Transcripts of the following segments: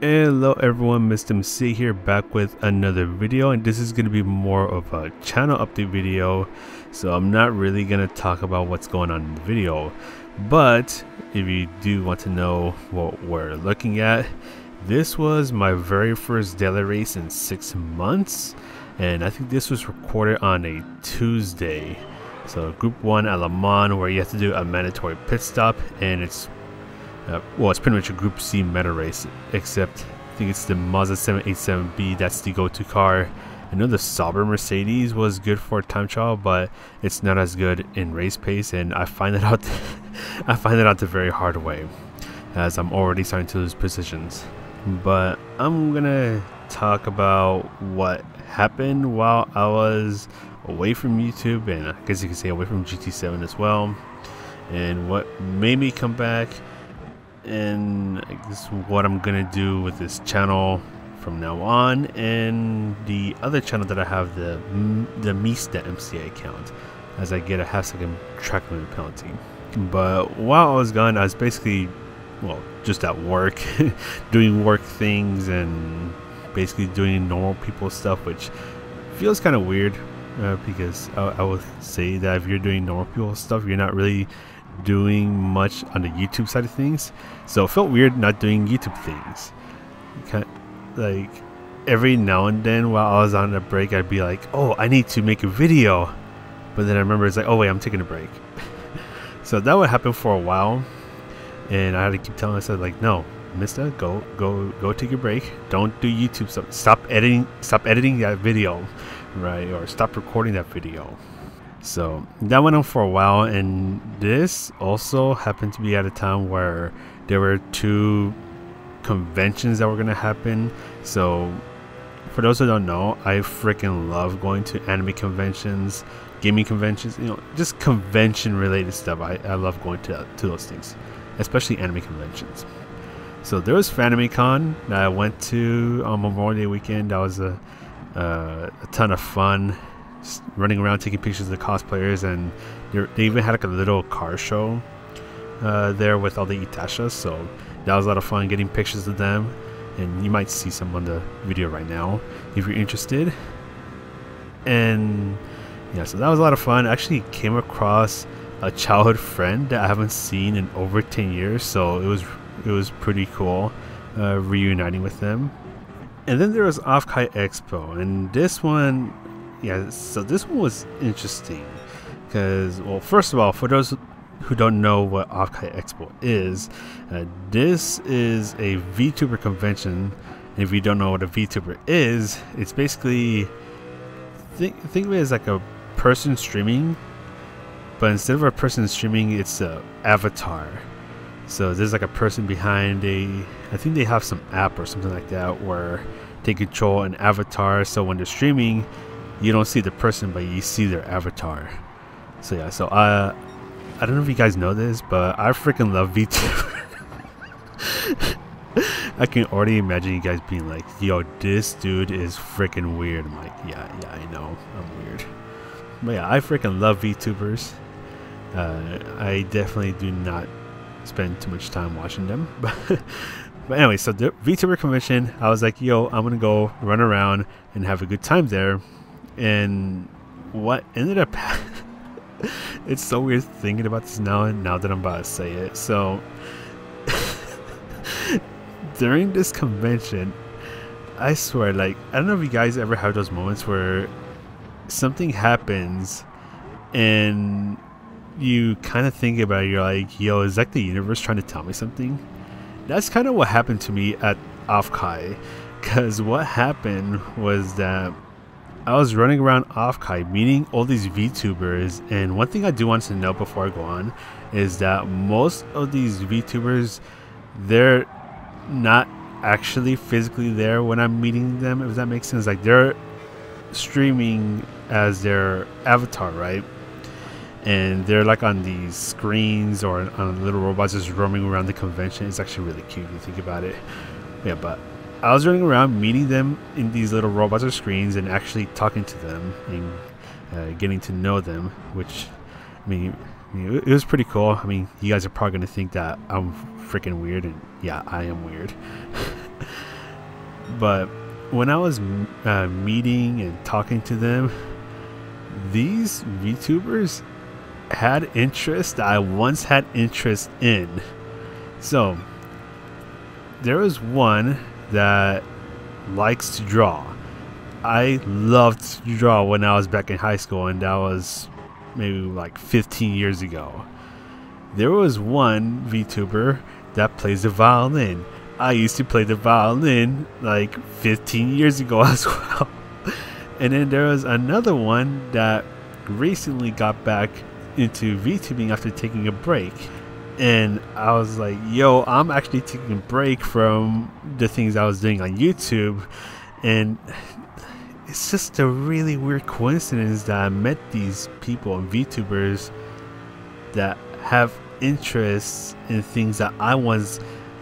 Hello everyone, Mr. MC here back with another video and this is going to be more of a channel update video so I'm not really going to talk about what's going on in the video but if you do want to know what we're looking at this was my very first daily race in six months and I think this was recorded on a Tuesday so group 1 at Le Mans where you have to do a mandatory pit stop and it's uh, well, it's pretty much a Group C meta race, except I think it's the Mazda 787B that's the go-to car. I know the Sauber Mercedes was good for time trial, but it's not as good in race pace, and I find it out. I find it out the very hard way, as I'm already starting to lose positions. But I'm gonna talk about what happened while I was away from YouTube, and I guess you can say away from GT7 as well, and what made me come back and I guess what I'm gonna do with this channel from now on and the other channel that I have the the Mistah MCA account. As I get a half second track limit penalty. But while I was gone I was basically well just at work doing work things and basically doing normal people stuff which feels kind of weird uh, because I, I would say that if you're doing normal people stuff you're not really doing much on the YouTube side of things. So it felt weird not doing YouTube things. Kind of, like every now and then while I was on a break, I'd be like, "Oh, I need to make a video," but then I remember it's like, "Oh wait, I'm taking a break." so that would happen for a while, and I had to keep telling myself like, "No, Mister, go, go, go take a break. Don't do YouTube stuff. Stop editing. Stop editing that video, right? Or stop recording that video." So that went on for a while, and this also happened to be at a time where there were two conventions that were to happen. So, for those who don't know, I freaking love going to anime conventions, gaming conventions, you know, just convention related stuff. I, I love going to, to those things, especially anime conventions. So, there was FanimeCon that I went to on Memorial Day weekend. That was a, uh, a ton of fun running around taking pictures of the cosplayers, and they even had like a little car show uh, there with all the Itashas. So that was a lot of fun getting pictures of them, and you might see some on the video right now if you're interested. And yeah, so that was a lot of fun. I actually came across a childhood friend that I haven't seen in over 10 years, so it was it was pretty cool uh, reuniting with them. And then there was Offkai Expo, and this one yeah, so this one was interesting because, well, first of all, for those who don't know what Offkai Expo is, uh, this is a VTuber convention. And if you don't know what a VTuber is, it's basically think think of it as like a person streaming, but instead of a person streaming, it's a avatar. So there's like a person behind a. I think they have some app or something like that where they control an avatar. So when they're streaming, you don't see the person, but you see their avatar. So yeah, so uh, I don't know if you guys know this, but I freaking love VTuber. I can already imagine you guys being like, yo, this dude is freaking weird. I'm like, yeah, yeah, I know. I'm weird. But yeah, I freaking love VTubers. Uh, I definitely do not spend too much time watching them. but anyway, so the VTuber convention, I was like, yo, I'm to go run around and have a good time there. And what ended up it's so weird thinking about this now and now that I'm about to say it. So during this convention, I swear, like I don't know if you guys ever have those moments where something happens and you kind of think about it, you're like, yo, is that the universe trying to tell me something? That's kind of what happened to me at Offkai. Because what happened was that I was running around Offkai meeting all these VTubers, and one thing I do want to know before I go on is that most of these VTubers, they're not actually physically there when I'm meeting them, if that makes sense. Like they're streaming as their avatar, right? And they're like on these screens or on little robots just roaming around the convention. It's actually really cute if you think about it. Yeah, but I was running around meeting them in these little robots or screens and actually talking to them and uh, getting to know them, which, I mean, it was pretty cool. I mean, you guys are probably going to think that I'm freaking weird, and yeah, I am weird. but when I was uh, meeting and talking to them, these VTubers had interest I once had interest in. So there was one that likes to draw. I loved to draw when I was back in high school, and that was maybe like 15 years ago. There was one VTuber that plays the violin. I used to play the violin like 15 years ago as well. and then there was another one that recently got back into VTubing after taking a break. And I was like, yo, I'm actually taking a break from the things I was doing on YouTube. And it's just a really weird coincidence that I met these people and VTubers that have interests in things that I once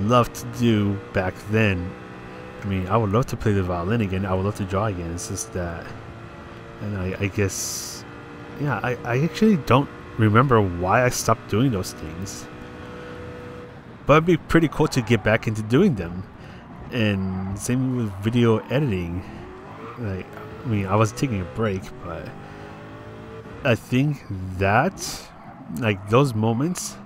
loved to do back then. I mean, I would love to play the violin again. I would love to draw again. It's just that, and I, I guess, yeah, I, I actually don't remember why I stopped doing those things. But it'd be pretty cool to get back into doing them. And same with video editing. Like, I mean, I was taking a break, but I think that, like, those moments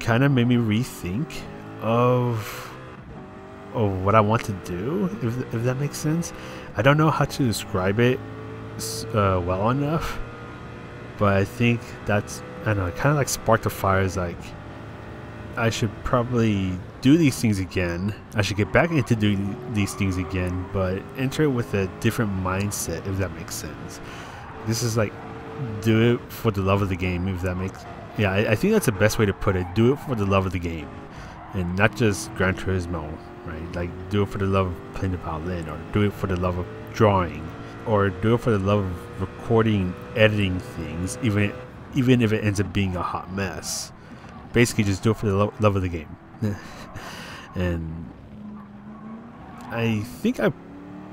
kind of made me rethink of of what I want to do, if, if that makes sense. I don't know how to describe it uh, well enough, but I think that's I don't know, kind of like sparked the fires. Like I should probably do these things again. I should get back into doing these things again, but enter it with a different mindset, if that makes sense. This is like do it for the love of the game, if that makes. Yeah, I, I think that's the best way to put it. Do it for the love of the game and not just Gran Turismo, right? Like do it for the love of playing the violin, or do it for the love of drawing, or do it for the love of recording, editing things, even even if it ends up being a hot mess. Basically, just do it for the lo love of the game. and I think I,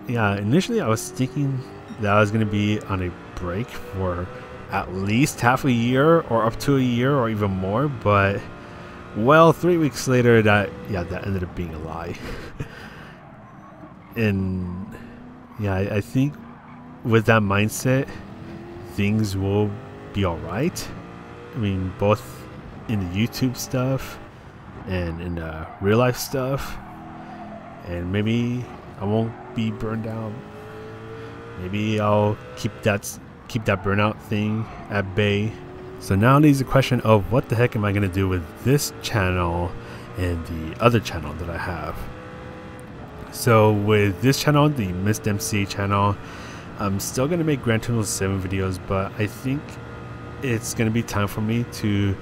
yeah, initially I was thinking that I was gonna be on a break for at least half a year or up to a year or even more, but well, three weeks later, that yeah, that ended up being a lie. and yeah, I, I, think with that mindset, things will be all right. I mean, both in the YouTube stuff and in the real life stuff, and maybe I won't be burned out. Maybe I'll keep that keep that burnout thing at bay so now leaves a question of what the heck am I to do with this channel and the other channel that I have. So with this channel, the Missed MC channel, I'm still to make Gran Turismo 7 videos, but I think it's to be time for me to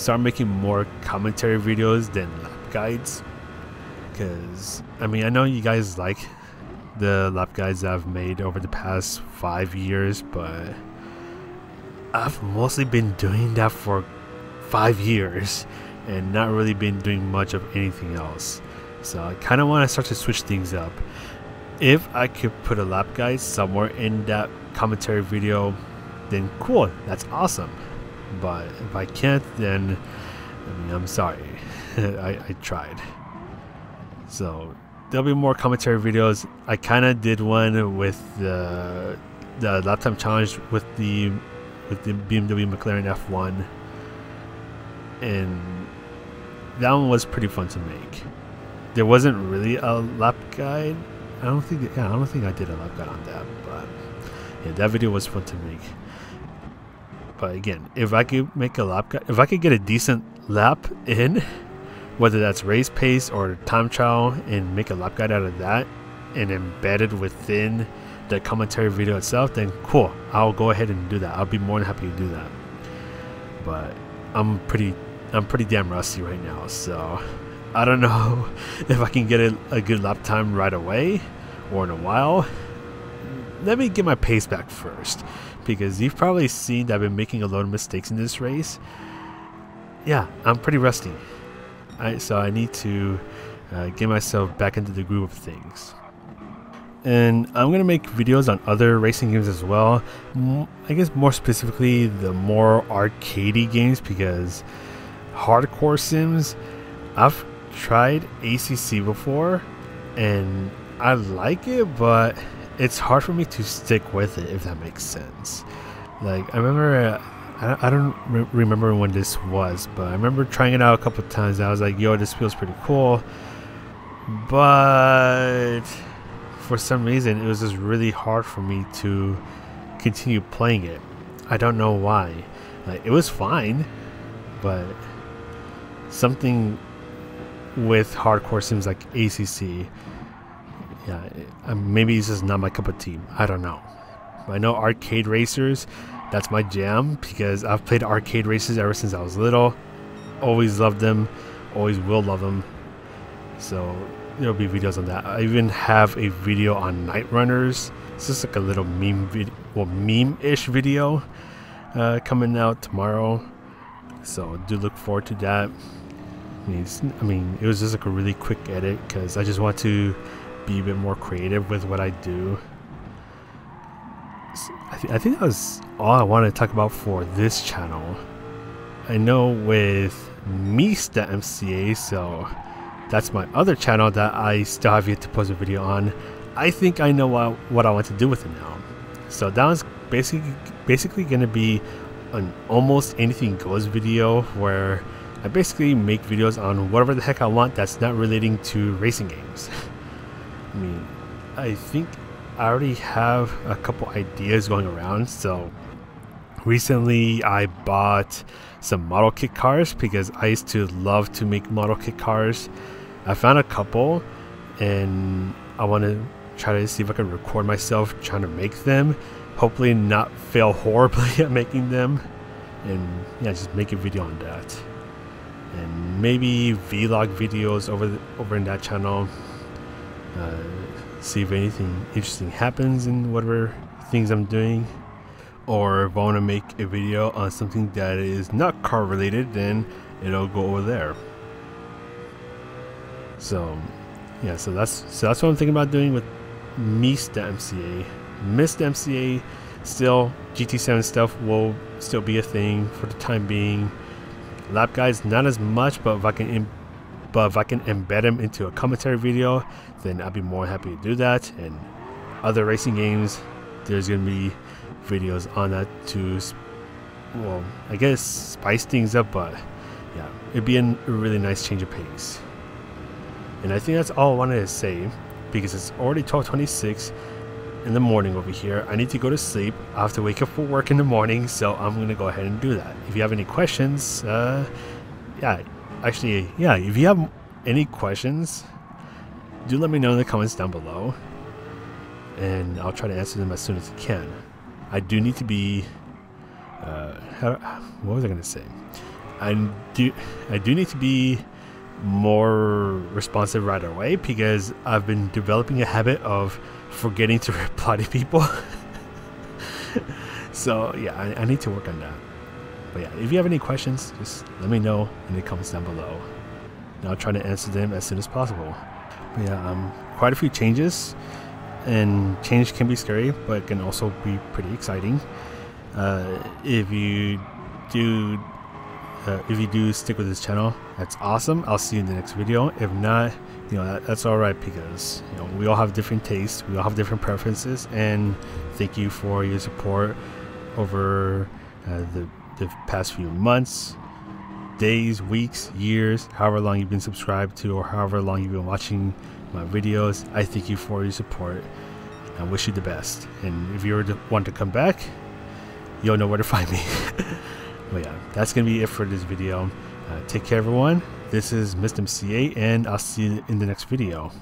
start making more commentary videos than lap guides. Because, I mean, I know you guys like the lap guides I've made over the past five years, but I've mostly been doing that for five years and not really been doing much of anything else. So I kind of want to start to switch things up. If I could put a lap guide somewhere in that commentary video, then cool, that's awesome. But if I can't, then I mean, I'm sorry. I, I tried. So there'll be more commentary videos. I kind of did one with the the lap time challenge with the with the BMW McLaren F1, and that one was pretty fun to make. There wasn't really a lap guide. I don't think. Yeah, I don't think I did a lap guide on that, but yeah, that video was fun to make. But again, if I could make a lap if I could get a decent lap in, whether that's race pace or time trial, and make a lap guide out of that, and embed it within the commentary video itself, then cool. I'll go ahead and do that. I'll be more than happy to do that. But I'm pretty I'm pretty damn rusty right now, so I don't know if I can get a, a good lap time right away or in a while. Let me get my pace back first because you've probably seen that I've been making a lot of mistakes in this race. Yeah, I'm pretty rusty. I, so I need to uh, get myself back into the groove of things and I'm going to make videos on other racing games as well. I guess more specifically the more arcadey games because hardcore sims, I've tried ACC before and I like it, but it's hard for me to stick with it if that makes sense. Like I remember, uh, I, I don't re- remember when this was, but I remember trying it out a couple times. I was like, "Yo, this feels pretty cool," but for some reason, it was just really hard for me to continue playing it. I don't know why. Like it was fine, but something with hardcore seems like ACC, yeah, um, maybe this is not my cup of tea. I don't know. I know arcade racers, that's my jam because I've played arcade races ever since I was little. Always loved them, always will love them. So there'll be videos on that. I even have a video on Night Runners. It's just like a little meme video, well, meme-ish video uh, coming out tomorrow. So do look forward to that. I mean, I mean, it was just like a really quick edit because I just want to be a bit more creative with what I do. I, th I think that was all I wanted to talk about for this channel. I know with Mistah MCA, so that's my other channel that I still have yet to post a video on. I think I know what, what I want to do with it now. So that was basically basically gonna be an almost anything goes video where I basically make videos on whatever the heck I want that's not relating to racing games. I mean, I think I already have a couple ideas going around. So recently I bought some model kit cars because I used to love to make model kit cars. I found a couple and I want to try to see if I can record myself trying to make them. Hopefully not fail horribly at making them. And yeah, just make a video on that. And maybe vlog videos over the, over in that channel. See if anything interesting happens in whatever things I'm doing. Or if I want to make a video on something that is not car related, then it'll go over there. So yeah, so that's so that's what I'm thinking about doing with Mistah MCA. Mistah MCA still GT7 stuff will still be a thing for the time being. Lap guys not as much, but if I can but if I can embed them into a commentary video, then I'd be more happy to do that. And other racing games, there's gonna be videos on that to, well, I guess spice things up, but yeah, it'd be a really nice change of pace. And I think that's all I wanted to say because it's already 1226 in the morning over here. I need to go to sleep. I have to wake up for work in the morning, so I'm gonna go ahead and do that. If you have any questions, uh, yeah, actually, yeah, if you have any questions, do let me know in the comments down below, and I'll try to answer them as soon as I can. I do need to be. Uh, how, what was I gonna say? I do. I do need to be more responsive right away because I've been developing a habit of forgetting to reply to people. so yeah, I, I, need to work on that. But yeah, if you have any questions, just let me know in the comments down below. And I'll try to answer them as soon as possible. But yeah, um, quite a few changes, and change can be scary, but can also be pretty exciting. Uh, if you do uh, if you do stick with this channel, that's awesome. I'll see you in the next video. If not, you know, that, that's all right because, you know, we all have different tastes. We all have different preferences. And thank you for your support over uh, the, the past few months, days, weeks, years, however long you've been subscribed to or however long you've been watching my videos. I thank you for your support. I wish you the best. And if you to want to come back, you'll know where to find me. But yeah, that's going to be it for this video. Uh, take care, everyone. This is Mr. MCA, and I'll see you in the next video.